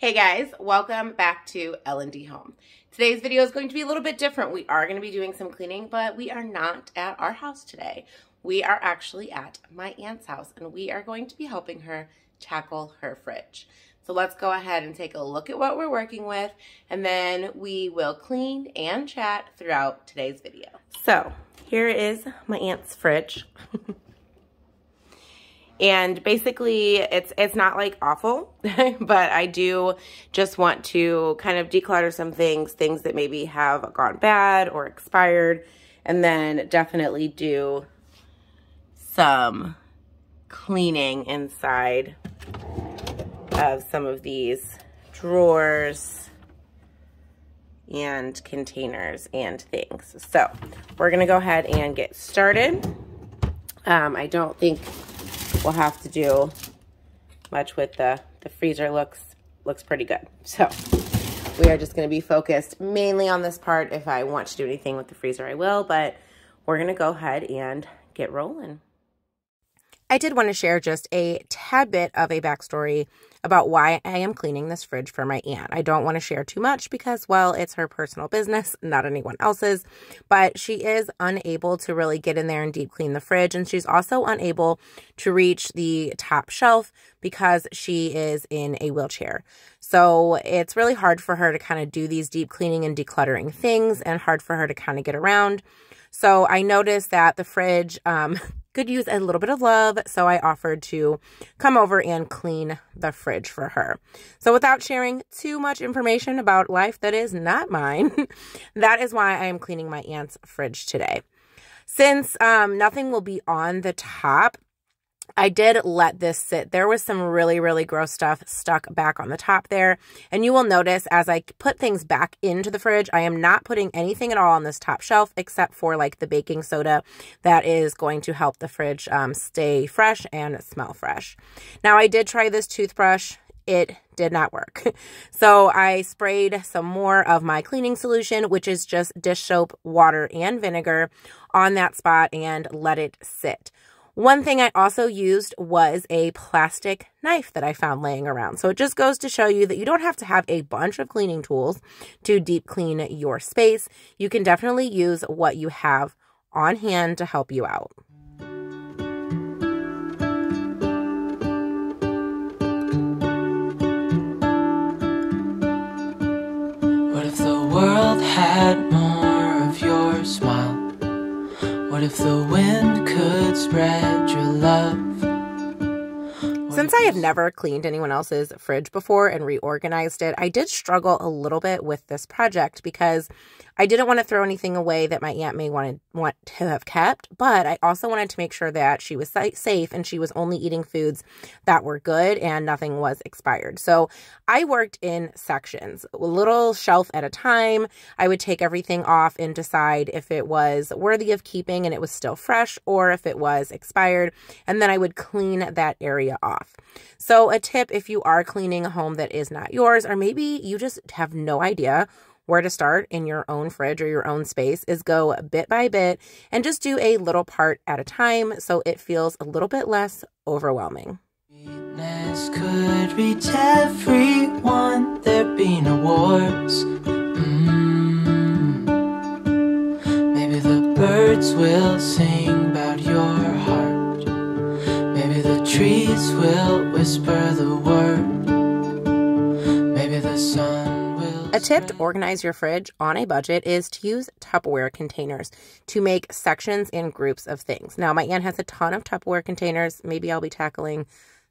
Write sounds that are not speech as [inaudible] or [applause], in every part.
Hey guys, welcome back to L&D Home. Today's video is going to be a little bit different. We are going to be doing some cleaning, but we are not at our house today. We are actually at my aunt's house and we are going to be helping her tackle her fridge. So let's go ahead and take a look at what we're working with and then we will clean and chat throughout today's video. So here is my aunt's fridge. [laughs] And basically it's it's not like awful, [laughs] but I do just want to kind of declutter some things, things that maybe have gone bad or expired, and then definitely do some cleaning inside of some of these drawers and containers and things. So we're gonna go ahead and get started. Um, I don't think we'll have to do much with the, the freezer looks, looks pretty good. So we are just gonna be focused mainly on this part. If I want to do anything with the freezer, I will, but we're gonna go ahead and get rolling. I did want to share just a tad bit of a backstory about why I am cleaning this fridge for my aunt. I don't want to share too much because, well, it's her personal business, [laughs] not anyone else's, but she is unable to really get in there and deep clean the fridge. And she's also unable to reach the top shelf because she is in a wheelchair. So it's really hard for her to kind of do these deep cleaning and decluttering things and hard for her to kind of get around. So I noticed that the fridge, um, [laughs] could use a little bit of love, so I offered to come over and clean the fridge for her. So without sharing too much information about life that is not mine, [laughs] that is why I am cleaning my aunt's fridge today. Since um, nothing will be on the top, I did let this sit. There was some really, really gross stuff stuck back on the top there. And you will notice as I put things back into the fridge, I am not putting anything at all on this top shelf except for like the baking soda that is going to help the fridge um, stay fresh and smell fresh. Now I did try this toothbrush. It did not work. [laughs] So I sprayed some more of my cleaning solution, which is just dish soap, water, and vinegar on that spot and let it sit. One thing I also used was a plastic knife that I found laying around. So it just goes to show you that you don't have to have a bunch of cleaning tools to deep clean your space. You can definitely use what you have on hand to help you out. What if the wind could spread your love? Since I have never cleaned anyone else's fridge before and reorganized it, I did struggle a little bit with this project because I didn't want to throw anything away that my aunt may want to, want to have kept, but I also wanted to make sure that she was safe and she was only eating foods that were good and nothing was expired. So I worked in sections, a little shelf at a time. I would take everything off and decide if it was worthy of keeping and it was still fresh or if it was expired. And then I would clean that area off. So a tip if you are cleaning a home that is not yours, or maybe you just have no idea where to start in your own fridge or your own space is go bit by bit and just do a little part at a time so it feels a little bit less overwhelming. could reach everyone, there be no wars. Mm. Maybe the birds will sing about your heart. Maybe the trees will whisper the. Tip to mm-hmm. organize your fridge on a budget is to use Tupperware containers to make sections and groups of things. Now, my aunt has a ton of Tupperware containers. Maybe I'll be tackling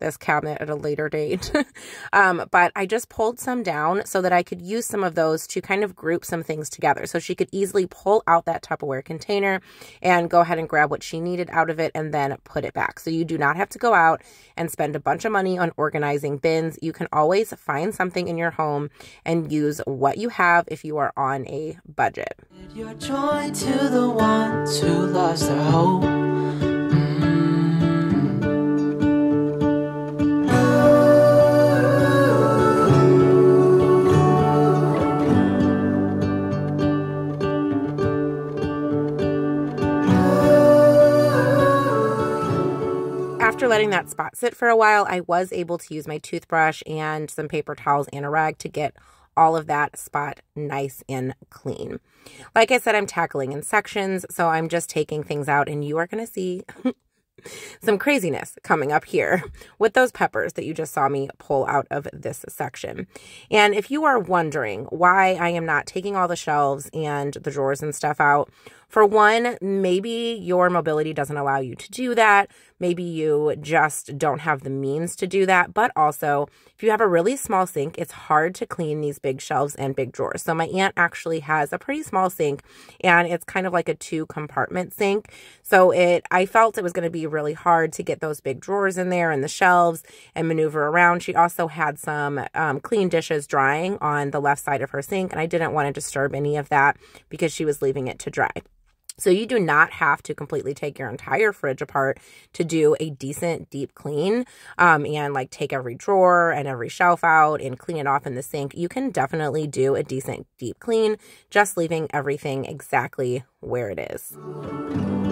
this cabinet at a later date. [laughs] um, but I just pulled some down so that I could use some of those to kind of group some things together. So she could easily pull out that Tupperware container and go ahead and grab what she needed out of it and then put it back. So you do not have to go out and spend a bunch of money on organizing bins. You can always find something in your home and use what you have if you are on a budget. Letting that spot sit for a while, I was able to use my toothbrush and some paper towels and a rag to get all of that spot nice and clean. Like I said, I'm tackling in sections, so I'm just taking things out and you are going to see [laughs] some craziness coming up here with those peppers that you just saw me pull out of this section. And if you are wondering why I am not taking all the shelves and the drawers and stuff out, for one, maybe your mobility doesn't allow you to do that. Maybe you just don't have the means to do that. But also, if you have a really small sink, it's hard to clean these big shelves and big drawers. So my aunt actually has a pretty small sink and it's kind of like a two compartment sink. So it, I felt it was going to be really hard to get those big drawers in there and the shelves and maneuver around. She also had some um, clean dishes drying on the left side of her sink and I didn't want to disturb any of that because she was leaving it to dry. So you do not have to completely take your entire fridge apart to do a decent deep clean um, and like take every drawer and every shelf out and clean it off in the sink. You can definitely do a decent deep clean, just leaving everything exactly where it is.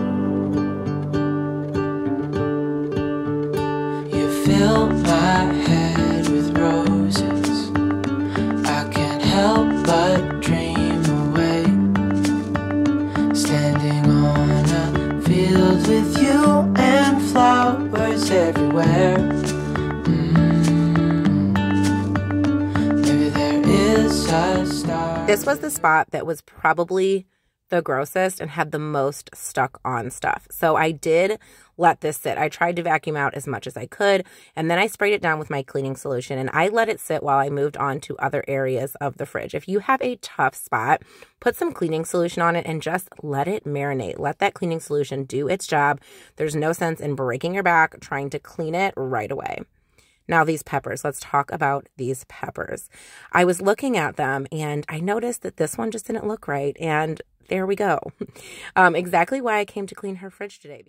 This was the spot that was probably the grossest and had the most stuck on stuff. So I did let this sit. I tried to vacuum out as much as I could, and then I sprayed it down with my cleaning solution and I let it sit while I moved on to other areas of the fridge. If you have a tough spot, put some cleaning solution on it and just let it marinate. Let that cleaning solution do its job. There's no sense in breaking your back trying to clean it right away. Now, these peppers, let's talk about these peppers. I was looking at them and I noticed that this one just didn't look right. And there we go. [laughs] Um, exactly why I came to clean her fridge today.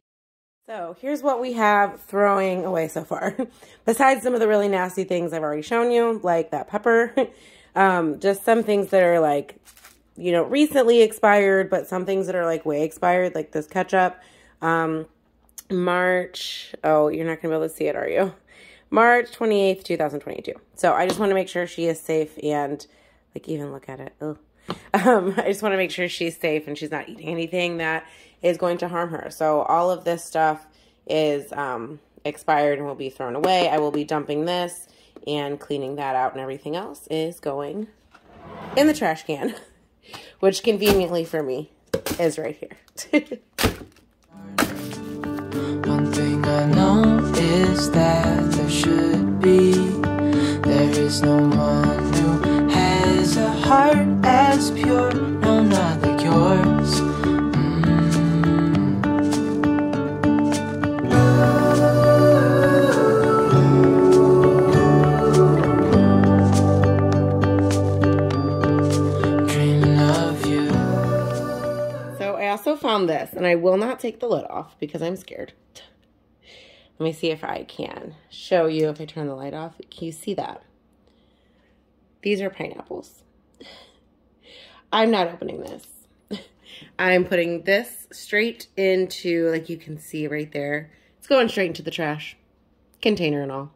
So here's what we have throwing away so far. [laughs] Besides some of the really nasty things I've already shown you, like that pepper, [laughs] um, just some things that are like, you know, recently expired, but some things that are like way expired, like this ketchup. Um, March, oh, you're not going to be able to see it, are you? March 28th, 2022. So I just want to make sure she is safe and like even look at it. [laughs] Um, I just want to make sure she's safe and she's not eating anything that is going to harm her. So all of this stuff is um, expired and will be thrown away. I will be dumping this and cleaning that out and everything else is going in the trash can, [laughs] which conveniently for me is right here. [laughs] One thing I know is that there should be. There is no one who has a heart as pure, no, not like yours. Mm. So I also found this, and I will not take the lid off because I'm scared. Let me see if I can show you if I turn the light off. Can you see that? These are pineapples. I'm not opening this. [laughs] I'm putting this straight into, like you can see right there. It's going straight into the trash. Container and all.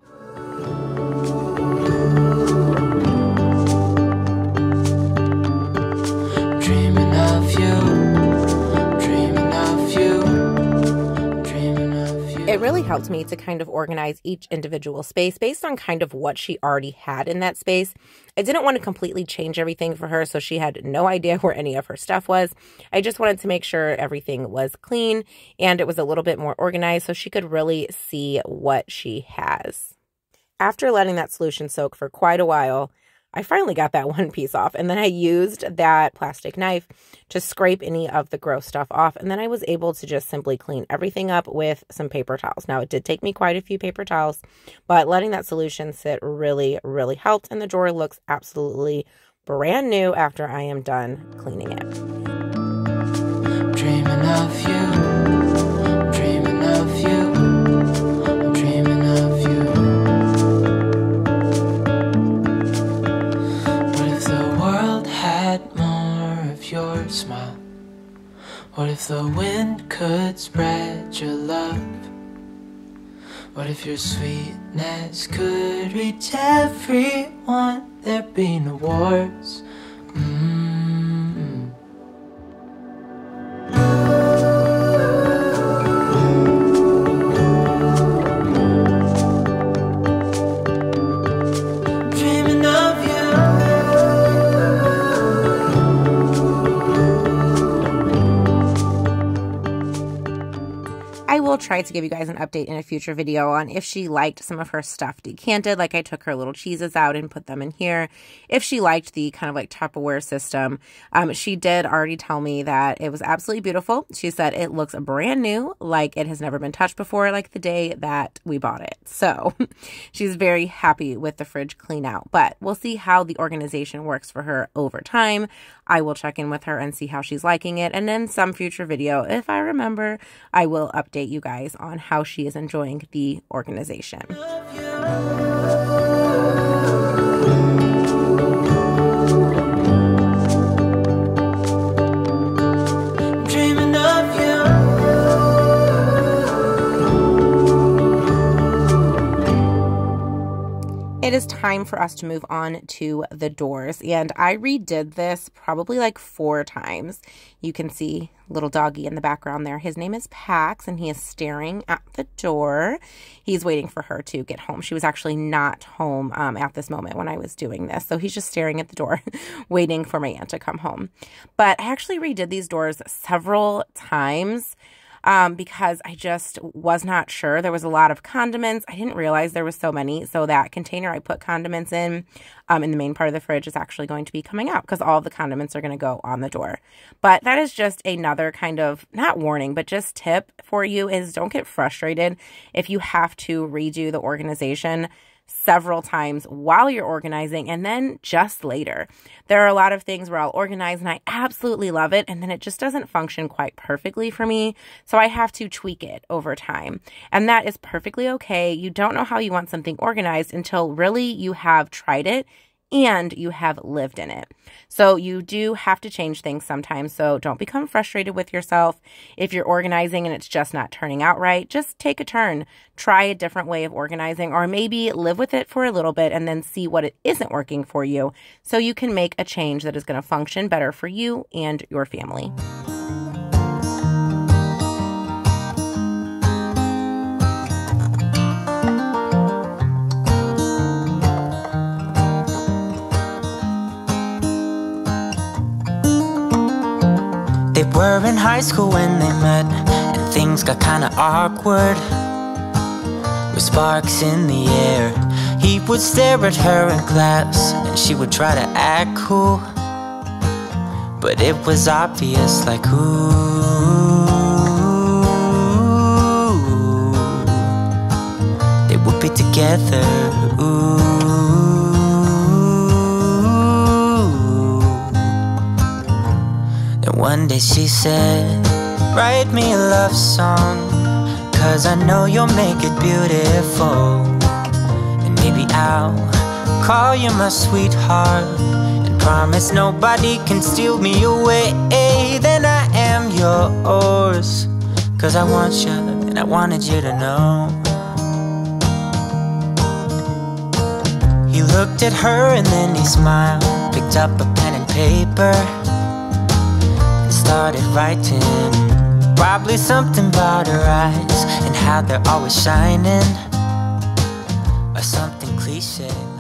It really helped me to kind of organize each individual space based on kind of what she already had in that space. I didn't want to completely change everything for her, so she had no [laughs] idea where any of her stuff was. I just wanted to make sure everything was clean and it was a little bit more organized so she could really see what she has. After letting that solution soak for quite a while, I finally got that [laughs] one piece off and then I used that plastic knife to scrape any of the gross stuff off and then I was able to just simply clean everything up with some paper towels. Now it did take me quite a few paper towels, but letting that solution sit really, really helped and the drawer looks absolutely brand new after I am done cleaning it. What if the wind could spread your love? What if your sweetness could reach everyone? There'd be no wars. I will try to give you guys an update in a future video on if she liked some of her stuff decanted, like I took her little cheeses out and put them in here. If she liked the kind of like Tupperware system, um, she did already tell me that it was absolutely beautiful. She said it looks brand new, like it has never been touched before, like the day that we bought it. So [laughs] she's very happy with the fridge clean out, but we'll see how the organization works for her over time. I will check in with her and see how she's liking it. And then some future video, if I remember, I will update you guys on how she is enjoying the organization. It is time for us to move on to the doors. And I redid this probably like four times. You can see little doggy in the background there. His name is Pax and he is staring at the door. He's waiting for her to get home. She was actually not home um, at this moment when I was doing this. So he's just staring at the door, [laughs] waiting for my aunt to come home. But I actually redid these doors several times um, because I just was not sure. There was a lot of condiments. I didn't realize there was so many. So that container I put condiments in, um, in the main part of the fridge is actually going to be coming out because all the condiments are going to go on the door. But that is just another kind of, not warning, but just tip for you is don't get frustrated if you have to redo the organization several times while you're organizing and then just later. There are a lot of things where I'll organize and I absolutely love it and then it just doesn't function quite perfectly for me. So I have to tweak it over time. And that is perfectly okay. You don't know how you want something organized until really you have tried it and you have lived in it. So you do have to change things sometimes. So don't become frustrated with yourself. If you're organizing and it's just not turning out right, just take a turn. Try a different way of organizing or maybe live with it for a little bit and then see what it isn't working for you so you can make a change that is going to function better for you and your family. Were in high school when they met, and things got kinda awkward. With sparks in the air, he would stare at her in class, and she would try to act cool. But it was obvious, like, ooh, they would be together, ooh. One day she said, Write me a love song, cause I know you'll make it beautiful. And maybe I'll call you my sweetheart, and promise nobody can steal me away. Then I am yours, cause I want you, and I wanted you to know. He looked at her and then he smiled, picked up a pen and paper started writing. Probably something about her eyes and how they're always shining.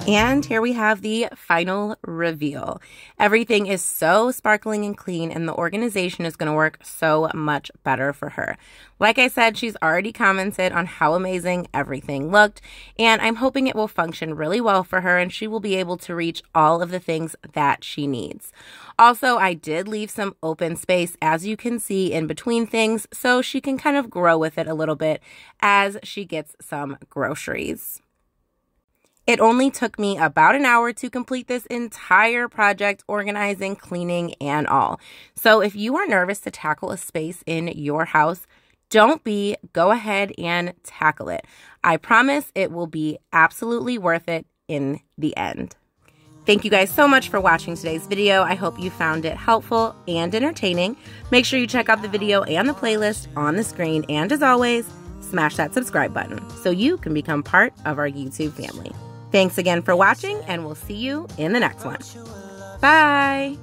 And here we have the final reveal. Everything is so sparkling and clean, and the organization is going to work so much better for her. Like I said, she's already commented on how amazing everything looked, and I'm hoping it will function really well for her and she will be able to reach all of the things that she needs. Also, I did leave some open space, as you can see, in between things, so she can kind of grow with it a little bit as she gets some groceries. It only took me about an hour to complete this entire project, organizing, cleaning, and all. So if you are nervous to tackle a space in your house, don't be. Go ahead and tackle it. I promise it will be absolutely worth it in the end. Thank you guys so much for watching today's video. I hope you found it helpful and entertaining. Make sure you check out the video and the playlist on the screen. And as always, smash that subscribe button so you can become part of our YouTube family. Thanks again for watching, and we'll see you in the next one. Bye.